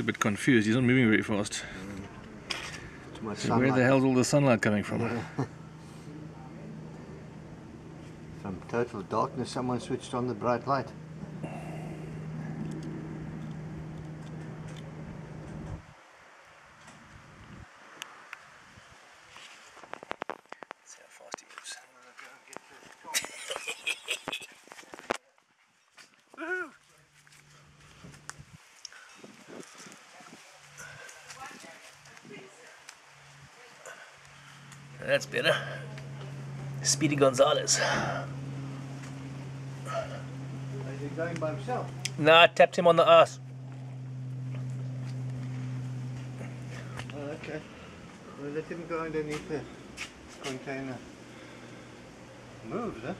a bit confused. He's not moving very fast. Mm. Too much So where the hell's all the sunlight coming from? From total darkness, someone switched on the bright light. That's better. Speedy Gonzales. Is he going by himself? No, I tapped him on the ass. Oh, okay. Well, let him go underneath the container. Moves, huh?